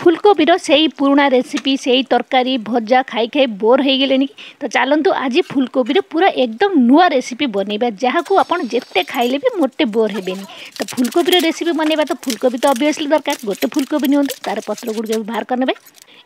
ফুলকোপির সেই পুরোনা রেসিপি সেই তরকারি ভজা খাই খাই বোর হয়ে কি তো চালু আজ ফুলকোপির পুরো একদম নূয়া রেসিপি বনাইবা যা আপনার যেতে খাইলে বি মোটে বোর হবেনি তো ফুলকোপির রেসিপি বনাইবা তো ফুলকপি তো অবভিয়সলি দরকার গোটে ফুলকপি নিউ তার পত্রগুড়ি বাহার করে নেবে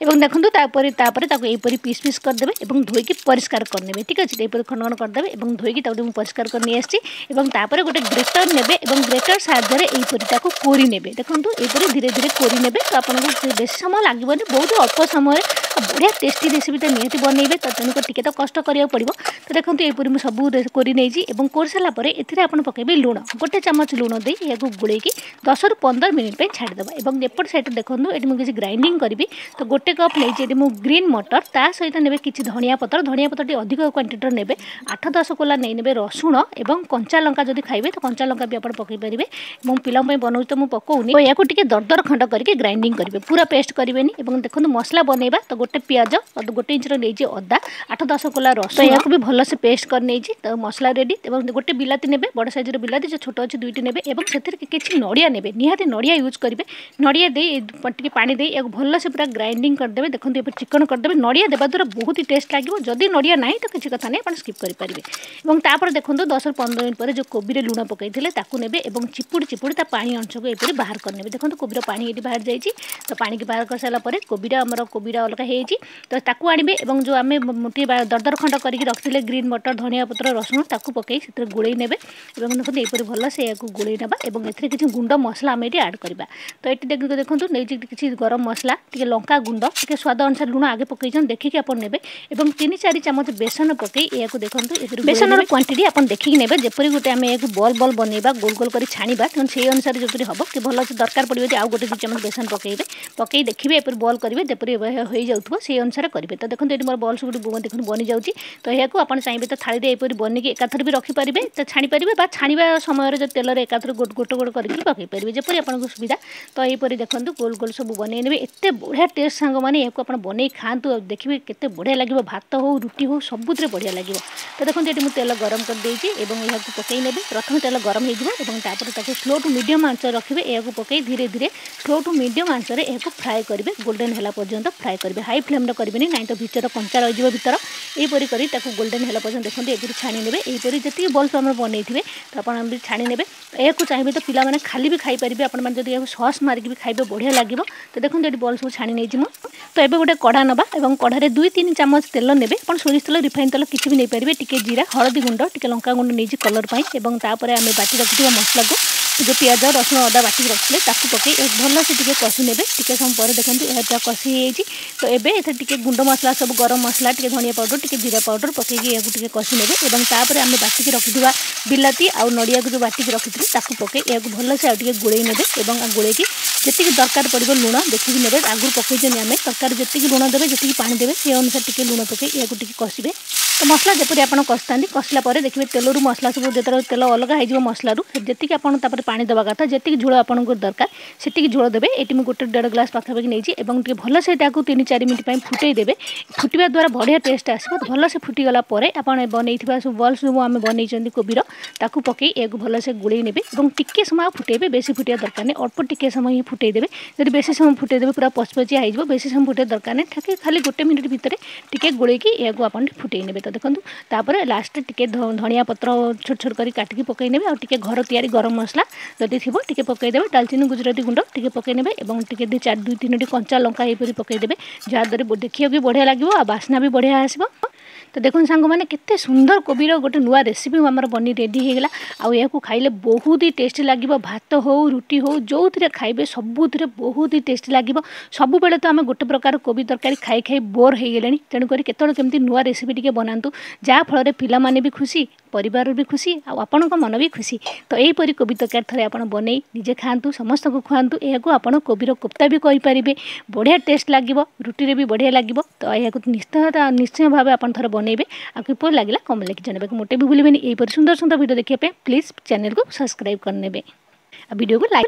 এবং দেখুন তারপরে তারপরে তাকে এইপরি পিস পিস করেদেবে এবং ধোইকি পরিষ্কার করে নেবে ঠিক আছে এইপরি খন খণ্ড করেদেবে এবং ধোইকি তাকে মু পরিষ্কার করে নিয়ে আসছি এবং তারপরে গোটে গ্রেটর নেবে এবং গ্রেটর সাহায্যে এইপরি তাকে কোরি নেবে দেখুন এইপরি ধীরে ধীরে কোরি নেবে তো আপনার বেশি সময় না বহুত অল্প সময় বঢ়িয়া টেস্টি রেসিপিটা নিহতি বনাইবে তো তেমনি টিকে তো কষ্ট করা পড়ব তো দেখুন এইপরি মু সবু করে নিয়েছি এবং করে সারা পরে এতে আপনার পকাইবে লুণ গোটে চামচ লুণ দিয়ে ইয়াকে গোলাইকি দশরু পনেরো মিনিট ছাড়িদেবা এবং এপট সাইড দেখুন এটি মু কিছু গ্রাইন্ডিং করবি তো গোটে गोटे कप नै म ग्रिन मटर त सहित नै कि धनियाँ पतर धनिया पतर अधिक क्वान्टिटर नै आठ दस कोला नै रसुण ए कञ्चा लंका जति खा कञ्चा ला पके पारे पिउँदै बनाउँछ त म पकाउनु या टि दर दर खण्ड गरिक ग्राइडिङ गरे पूरा पेस्ट गरेन देख्नु मसला बनैवा त गए पियाज गोटे इन्चर नै अदा आठ दस कोलास या भलसे पेस्ट गरि नै त गोटे बिलाति ने बड सइज र बिति जो छोटो दुईटी ने नयाँ नेहाति नडिया युज गरेर नडि पाइलस पूरा ग्राइडिङ କରିଦେବେ ଦେଖନ୍ତୁ ଏବେ ଚିକଣ କରିଦେବେ ନଡ଼ିଆ ଦେବା ଦ୍ୱାରା ବହୁତ ଟେଷ୍ଟ ଲାଗିବ ଯଦି ନଡ଼ିଆ ନାହିଁ ତ କିଛି କଥା ନାହିଁ ଆପଣ ସ୍କିପ୍ କରିପାରିବେ ଏବଂ ତାପରେ ଦେଖନ୍ତୁ ଦଶରୁ ପନ୍ଦର ମିନିଟ୍ ପରେ ଯେଉଁ କୋବିରେ ଲୁଣ ପକାଇଥିଲେ ତାକୁ ନେବେ ଏବଂ ଚିପୁଡ଼ି ଚିପୁଡ଼ି ତା ପାଣି ଅଂଶକୁ ଏପରି ବାହାର କରିନେବେ ଦେଖନ୍ତୁ କୋବିର ପାଣି ଏଠି ବାହାରି ଯାଇଛି ତ ପାଣିକି ବାହାର କରିସାରିଲା ପରେ କୋବିଟା ଆମର କୋବିଟା ଅଲଗା ହେଇଛି ତ ତାକୁ ଆଣିବେ ଏବଂ ଯେଉଁ ଆମେ ଟିକେ ଦରଦର ଖଣ୍ଡ କରିକି ରଖିଥିଲେ ଗ୍ରୀନ୍ ମଟର ଧନିଆ ପତ୍ର ରସୁଣ ତାକୁ ପକାଇ ସେଥିରେ ଗୋଳେଇ ନେବେ ଏବଂ ଦେଖନ୍ତୁ ଏହିପରି ଭଲ ସେଇଆକୁ ଗୋଳେଇ ନେବା ଏବଂ ଏଥିରେ କିଛି ଗୁଣ୍ଡ ମସଲା ଆମେ ଏଠି ଆଡ଼୍ କରିବା ତ ଏଠି ଦେଖନ୍ତୁ ନେଇଛି କିଛି ଗରମ ମସଲା ଟିକେ ଲଙ୍କା ଗୁଣ୍ଡ ଟିକେ ସ୍ୱାଦ ଅନୁସାରେ ଲୁଣ ଆଗେ ପକାଇଛନ୍ତି ଦେଖିକି ଆପଣ ନେବେ ଏବଂ ତିନି ଚାରି ଚାମଚ ବେସନ ପକାଇ ଏହାକୁ ଦେଖନ୍ତୁ ଏଥିରୁ ବେସନର କ୍ୱାଣ୍ଟିଟି ଆପଣ ଦେଖିକି ନେବେ ଯେପରି ଗୋଟେ ଆମେ ଏହାକୁ ବଲ୍ ବଲ୍ ବନେଇବା ଗୋଲ ଗୋଲ କରି ଛାଣିବା ତେଣୁ ସେଇ ଅନୁସାରେ ଯେପରି ହେବ କି ଭଲ ଦରକାର ପଡ଼ିବ ଯେ ଆଉ ଗୋଟେ ଦୁଇ ଚାମଚ ବେସନ ପକାଇବେ ପକାଇ ଦେଖିବେ ଏପରି ବଲ୍ କରିବେ ଯେପରି ହୋଇଯାଉଥିବ ସେଇ ଅନୁସାରେ କରିବେ ତ ଦେଖନ୍ତୁ ଏଠି ମୋର ବଲ୍ ସବୁ ଦେଖନ୍ତୁ ବନିଯାଉଛି ତ ଏହାକୁ ଆପଣ ଚାହିଁବେ ତ ଥାଳିରେ ଏପରି ବନିକି ଏକାଥରେ ବି ରଖିପାରିବେ ତ ଛାଣିପାରିବେ ବା ଛାଣିବା ସମୟରେ ଯଦି ତେଲରେ ଏକାଥରେ ଗୋଟ ଗୋଟ ଗୋଟ କରିକି ପକାଇ ପାରିବେ ଯେପରି ଆପଣଙ୍କୁ ସୁବିଧା ତ ଏହିପରି ଦେଖନ୍ତୁ ଗୋଲ ଗୋଲ ସବୁ ବନେଇ ନେବେ ଏତେ ବଢ଼ିଆ ଟେଷ୍ଟ ସାଙ୍ଗ ସାଙ୍ଗମାନେ ଏହାକୁ ଆପଣ ବନେଇ ଖାଆନ୍ତୁ ଦେଖିବେ କେତେ ବଢ଼ିଆ ଲାଗିବ ଭାତ ହଉ ରୁଟି ହଉ ସବୁଥିରେ ବଢ଼ିଆ ଲାଗିବ ତ ଦେଖନ୍ତୁ ଏଠି ମୁଁ ତେଲ ଗରମ କରିଦେଇଛି ଏବଂ ଏହାକୁ ପକାଇ ନେବେ ପ୍ରଥମେ ତେଲ ଗରମ ହୋଇଯିବ ଏବଂ ତାପରେ ତାକୁ ସ୍ଲୋ ଟୁ ମିଡ଼ିୟମ୍ ଆଞ୍ଚରେ ରଖିବେ ଏହାକୁ ପକାଇ ଧୀରେ ଧୀରେ ସ୍ଲୋ ଟୁ ମିଡ଼ିୟମ୍ ଆଞ୍ଚରେ ଏହାକୁ ଫ୍ରାଏ କରିବେ ଗୋଲ୍ଡେନ୍ ହେଲା ପର୍ଯ୍ୟନ୍ତ ଫ୍ରାଏ କରିବେ ହାଇ ଫ୍ଲେମ୍ରେ କରିବେନି ନାହିଁ ତ ଭିତର କଞ୍ଚା ରହିଯିବ ଭିତର ଏହିପରି କରି ତାକୁ ଗୋଲ୍ଡେନ୍ ହେଲା ପର୍ଯ୍ୟନ୍ତ ଦେଖନ୍ତୁ ଏପରି ଛାଣି ନେବେ ଏହିପରି ଯେତିକି ବଲ୍ସ ଆମର ବନେଇଥିବେ ତ ଆପଣ ବି ଛାଣି ନେବେ ଏହାକୁ ଚାହିଁବେ ତ ପିଲାମାନେ ଖାଲି ବି ଖାଇପାରିବେ ଆପଣମାନେ ଯଦି ଏହାକୁ ସସ୍ ମାରିକି ବି ଖାଇବେ ବଢ଼ିଆ ଲାଗିବ ତ ଦେଖନ୍ତୁ ଏଠି ବଲ୍ ସବୁ ଛାଣି ନେଇଛି ମୁଁ তো এবার গোটে কড়া নেওয়া এবং কড়ারে দুই তিন চামচ তেল নেবে আপনার সোরিষ তেল রিফাইন তেল কিছু বি নেইপারে টিকি জিরা হলদী গুণ্ড টিকি লঙ্কা গুণ্ড নিয়ে কলর পাই এবং তাপরে আমি বাটি রাখি মশলাকে যে পিঁয়াজ রসুণ অদা বাটি রাখলে তাকে পকাই ভালসে টিকি কষি নেবে টিকি সময় পরে দেখুন ଏହା কষি କଷି ହେଇଯାଇଛି ତ ଏବେ ଏଥିରେ ଟିକେ ଗୁଣ୍ଡ ମସଲା ସବୁ ଗରମ ମସଲା ଟିକେ ধনিয়া পাউডর ଟିକେ ଜିରା পাউডর ପକାଇକି ଏହାକୁ ଟିକେ କଷି ନେବେ ଏବଂ ତାପରେ ଆମେ ବାଟିକି ରଖିଥିବା ବିଲାତି ଆଉ ନଡ଼ିଆକୁ ଯେଉଁ ବାଟିକି রাখি ତାକୁ ପକାଇ ଏହାକୁ ଭଲସେ ଆଉ ଟିକେ ଗୋଳେଇ ନେବେ ଏବଂ ଗୋଳେଇକି ଯେତିକି ଦରକାର ପଡ଼ିବ ଲୁଣ ଦେଖିକି ନେବେ ଆଗରୁ ପକାଇଛନ୍ତି ଆମେ ତରକାରୀ ଯେତିକି ଲୁଣ ଦେବେ ଯେତିକି ପାଣି ଦେବେ ସେ ଅନୁସାରେ ଟିକେ ଲୁଣ ପକାଇ ଏହାକୁ ଟିକେ କଷିବେ ତ ମସଲା ଯେପରି ଆପଣ କଷିଥାନ୍ତି କଷିଲା ପରେ ଦେଖିବେ ତେଲରୁ ମସଲା ସବୁ ଯେତେବେଳେ ତେଲ ଅଲଗା ହେଇଯିବ ମସଲାରୁ ଯେତିକି ଆପଣ ତାପରେ ପାଣି ଦେବା କଥା ଯେତିକି ଝୋଳ ଆପଣଙ୍କୁ ଦରକାର ସେତିକି ଝୋଳ ଦେବେ ଏଠି ମୁଁ ଗୋଟେ ଦେଢ଼ ଗ୍ଲାସ୍ ପାଖାପାଖି ନେଇଛି ଏବଂ ଟିକେ ଭଲସେ ତାକୁ ତିନି ଚାରି ମିନିଟ୍ ପାଇଁ ଫୁଟେଇ ଦେବେ ଫୁଟିବା ଦ୍ୱାରା ବଢ଼ିଆ ଟେଷ୍ଟ ଆସିବ ଭଲସେ ଫୁଟିଗଲା ପରେ ଆପଣ ବନେଇଥିବା ସବୁ ବଲ୍ସ ସବୁ ଆମେ ବନେଇଛନ୍ତି କୋବିର ତାକୁ ପକାଇ ଏହାକୁ ଭଲସେ ଗୋଳେଇ ନେବେ ଏବଂ ଟିକେ ସମୟ ଫୁଟେଇବେ ବେଶୀ ଫୁଟିବା ଦରକାର ନାହିଁ ଅଳ୍ପ ଟିକେ ସମୟ ହିଁ ফুটাই দেবে যদি বেশি সময় ফুটাই দেবে পুরা পচপচি হয়ে বেশি সময় ফুটাই দরকার নেই থাকে খালি গোটে মিনিট ভিতরে টিকিয়ে গোলাইকি ইয়াকে আপনার ফুটাই নেবে তো দেখুন তাপরে লাস্টে টিকিয়ে ধনিয়া পত্র ছোট ছোট করে কাটিকি পকাই নেবে আর টিকিয়ে ঘর তৈরি গরম মশলা যদি থিব টিকিয়ে পকাই দেবে ডালচিনি গুজরাটি গুণ্ড টিকিয়ে পকাই নেবে এবং টিকিয়ে দুই চার দুই তিনটি কঞ্চা লঙ্কা এইপরি পকাই দেবে যাদ্বারা দেখিବାକୁ বি ବଢ଼ିଆ লাগবে আর বাসনা বি ବଢ଼ିଆ আসবে ତ ଦେଖନ୍ତୁ ସାଙ୍ଗମାନେ କେତେ ସୁନ୍ଦର କୋବିର ଗୋଟେ ନୂଆ ରେସିପି ଆମର ବନି ରେଡ଼ି ହୋଇଗଲା ଆଉ ଏହାକୁ ଖାଇଲେ ବହୁତ ହି ଟେଷ୍ଟ ଲାଗିବ ଭାତ ହେଉ ରୁଟି ହେଉ ଯେଉଁଥିରେ ଖାଇବେ ସବୁଥିରେ ବହୁତ ହି ଟେଷ୍ଟ ଲାଗିବ ସବୁବେଳେ ତ ଆମେ ଗୋଟେ ପ୍ରକାର କୋବି ତରକାରୀ ଖାଇ ଖାଇ ବୋର୍ ହୋଇଗଲେଣି ତେଣୁକରି କେତେବେଳେ କେମିତି ନୂଆ ରେସିପି ଟିକେ ବନାନ୍ତୁ ଯାହାଫଳରେ ପିଲାମାନେ ବି ଖୁସି ପରିବାର ବି ଖୁସି ଆଉ ଆପଣଙ୍କ ମନ ବି ଖୁସି ତ ଏହିପରି କୋବି ତରକାରୀ ଥରେ ଆପଣ ବନେଇ ନିଜେ ଖାଆନ୍ତୁ ସମସ୍ତଙ୍କୁ ଖୁଆନ୍ତୁ ଏହାକୁ ଆପଣ କୋବିର କୋପ୍ତା ବି କରିପାରିବେ ବଢ଼ିଆ ଟେଷ୍ଟ ଲାଗିବ ରୁଟିରେ ବି ବଢ଼ିଆ ଲାଗିବ ତ ଏହାକୁ ନିଶ୍ଚୟ ନିଶ୍ଚୟ ଭାବେ ଆପଣ ଥରେ ବନେଇବେ ଆଉ କିପରି ଲାଗିଲା କମେଣ୍ଟ ଲେଖି ଜଣେଇବାକୁ ମୋଟେ ବି ଭୁଲିବେନି ଏହିପରି ସୁନ୍ଦର ସୁନ୍ଦର ଭିଡ଼ିଓ ଦେଖିବା ପାଇଁ ପ୍ଲିଜ୍ ଚ୍ୟାନେଲ୍କୁ ସବସ୍କ୍ରାଇବ୍ କରିନେବେ ଆଉ ଭିଡ଼ିଓକୁ ଲାଇକ୍